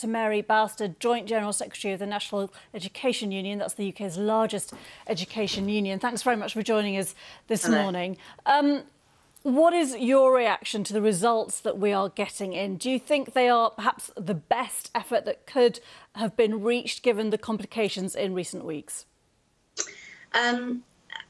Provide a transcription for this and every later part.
Dr. Mary Bousted, Joint General Secretary of the National Education Union. That's the UK's largest education union. Thanks very much for joining us this Hello. morning. Um, what is your reaction to the results that we are getting in? Do you think they are perhaps the best effort that could have been reached given the complications in recent weeks? Um,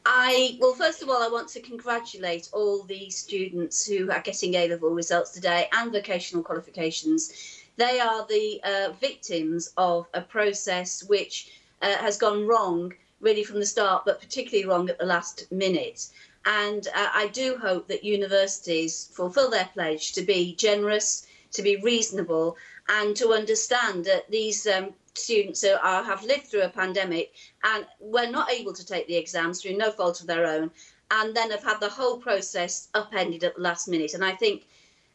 I well, first of all, I want to congratulate all the students who are getting A level results today and vocational qualifications. They are the uh, victims of a process which uh, has gone wrong really from the start, but particularly wrong at the last minute. And uh, I do hope that universities fulfil their pledge to be generous, to be reasonable, and to understand that these um, students are, have lived through a pandemic and were not able to take the exams through no fault of their own, and then have had the whole process upended at the last minute. And I think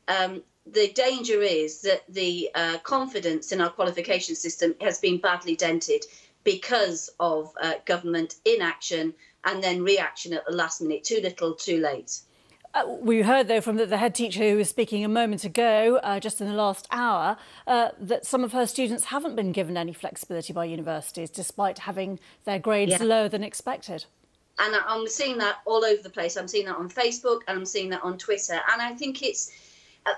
um, the danger is that the uh, confidence in our qualification system has been badly dented because of uh, government inaction and then reaction at the last minute. Too little, too late. Uh, we heard, though, from the, the, head teacher who was speaking a moment ago, uh, just in the last hour, uh, that some of her students haven't been given any flexibility by universities, despite having their grades yeah. lower than expected. And I'm seeing that all over the place. I'm seeing that on Facebook and I'm seeing that on Twitter. And I think it's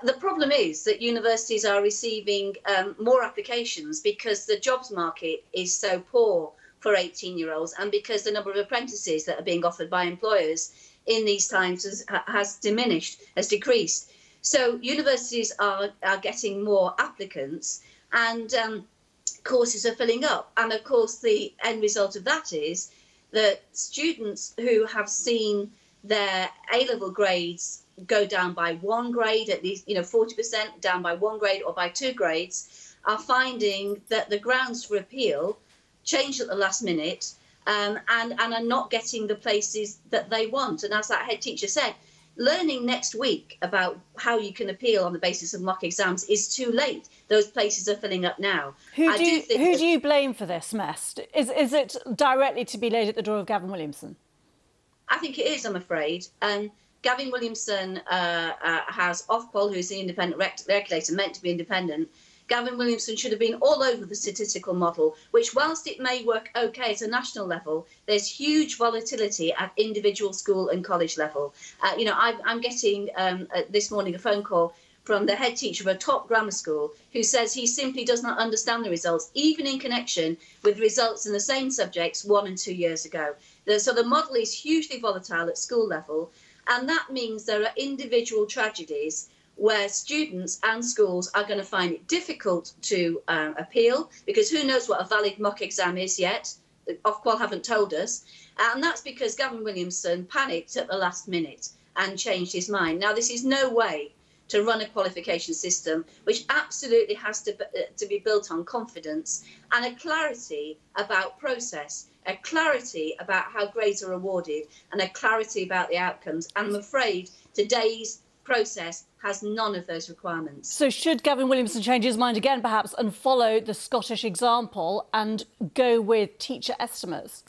the problem is that universities are receiving um, more applications because the jobs market is so poor for 18 year olds and because the number of apprentices that are being offered by employers in these times has, has diminished, has decreased. So universities are, are getting more applicants and um, courses are filling up. And of course, the end result of that is that students who have seen their A level grades go down by one grade, at least, you know, 40% down by one grade or by two grades, are finding that the grounds for appeal change at the last minute um, and, and are not getting the places that they want. And as that head teacher said, learning next week about how you can appeal on the basis of mock exams is too late. Those places are filling up now. Who do, you, do who do you blame for this mess? Is, is it directly to be laid at the door of Gavin Williamson? I think it is, I'm afraid. Um, Gavin Williamson uh, uh, has Ofqual, who's the independent regulator, meant to be independent, Gavin Williamson should have been all over the statistical model, which, whilst it may work okay at a national level, there's huge volatility at individual school and college level. Uh, you know, I, am getting um, uh, this morning a phone call from the head teacher of a top grammar school who says he simply does not understand the results, even in connection with results in the same subjects one and two years ago. The, so the model is hugely volatile at school level, and that means there are individual tragedies where students and schools are going to find it difficult to um, appeal because who knows what a valid mock exam is yet. Ofqual haven't told us. And that's because Gavin Williamson panicked at the last minute and changed his mind. Now, this is no way to run a qualification system which absolutely has to, uh, to be built on confidence and a clarity about process, a clarity about how grades are awarded, and a clarity about the outcomes. And I'm afraid today's process has none of those requirements. So should Gavin Williamson change his mind again, perhaps, and follow the Scottish example and go with teacher estimates?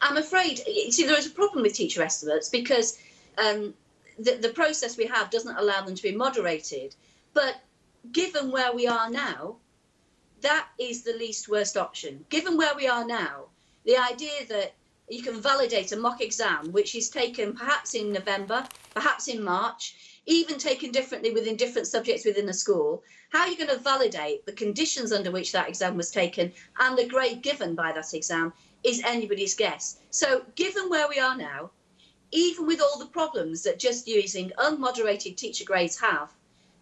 I'm afraid, see, there is a problem with teacher estimates because um, the, the process we have doesn't allow them to be moderated. But given where we are now, that is the least worst option. Given where we are now, the idea that you can validate a mock exam, which is taken perhaps in November, perhaps in March, even taken differently within different subjects within a school, how are you going to validate the conditions under which that exam was taken and the grade given by that exam is anybody's guess. So, given where we are now, even with all the problems that just using unmoderated teacher grades have,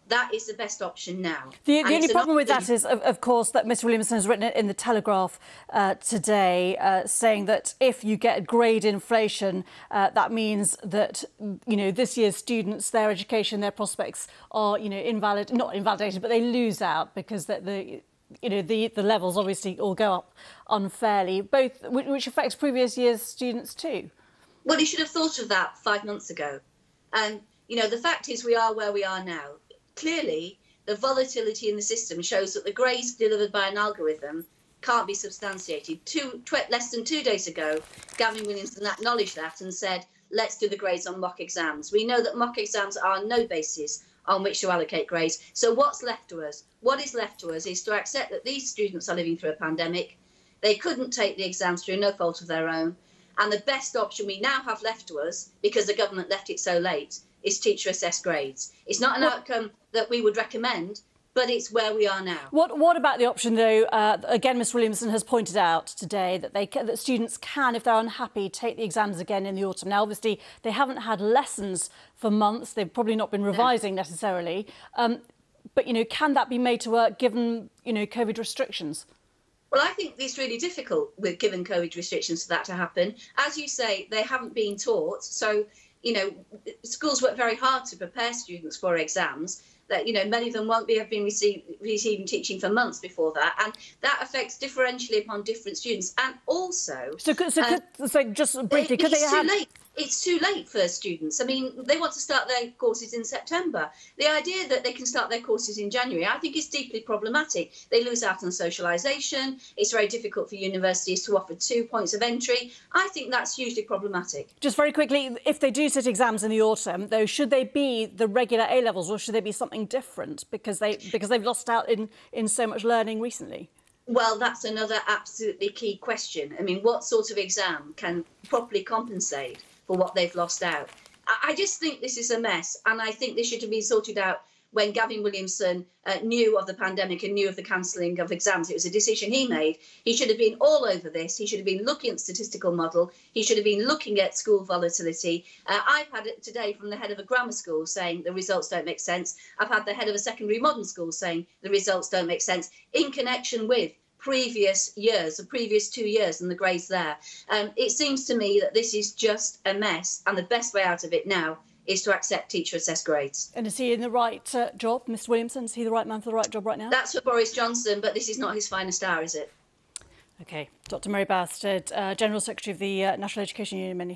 that is the best option now. The, the only problem with that is, of, of, course, that Mr Williamson has written it in the Telegraph uh, today, uh, saying that if you get grade inflation, uh, that means that, you know, this year's students, their education, their prospects are, you know, invalid, not invalidated, but they lose out because the, the you know, the, the levels obviously all go up unfairly, both which affects previous year's students too. Well, you should have thought of that five months ago. And, you know, the fact is we are where we are now clearly the volatility in the system shows that the grades delivered by an algorithm can't be substantiated. Two, tw- less than two days ago, Gavin Williamson acknowledged that and said, let's do the grades on mock exams. We know that mock exams are no basis on which to allocate grades. So what's left to us? What is left to us is to accept that these students are living through a pandemic. They couldn't take the exams through no fault of their own. And the best option we now have left to us, because the government left it so late, is teacher assessed grades. It's not an outcome that we would recommend, but it's where we are now. What, what about the option, though? Uh, again, Ms Williamson has pointed out today that, they, that students can, if they're unhappy, take the exams again in the autumn. Now, obviously, they haven't had lessons for months. They've probably not been revising necessarily. Um, but, you know, can that be made to work given, you know, COVID restrictions? Well, I think it's really difficult with given COVID restrictions for that to happen. As you say, they haven't been taught. So, you know, schools work very hard to prepare students for exams that you know many of them won't be have been receive, receiving teaching for months before that, and that affects differentially upon different students. And also, so, so, uh, so just briefly, could they have? Late it's too late for students. I mean, they want to start their courses in September. The idea that they can start their courses in January, I think, is deeply problematic. They lose out on socialisation. It's very difficult for universities to offer two points of entry. I think that's hugely problematic. Just very quickly, if they do sit exams in the autumn, though, should they be the regular A levels or should they be something different because they because they've lost out in in so much learning recently? Well, that's another absolutely key question. I mean, what sort of exam can properly compensate for what they've lost out. I just think this is a mess, and I think this should have been sorted out when Gavin Williamson uh, knew of the pandemic and knew of the cancelling of exams. It was a decision he made. He should have been all over this. He should have been looking at statistical model. He should have been looking at school volatility. Uh, I've had it today from the head of a grammar school saying the results don't make sense. I've had the head of a secondary modern school saying the results don't make sense in connection with previous years, the previous two years, and the grades there. Um, it seems to me that this is just a mess, and the best way out of it now is to accept teacher assessed grades. And is he in the right uh, job, Mr Williamson? Is he the right man for the right job right now? That's for Boris Johnson, but this is not his finest hour, is it? OK. Dr Mary Bousted, uh, General Secretary of the uh, National Education Union,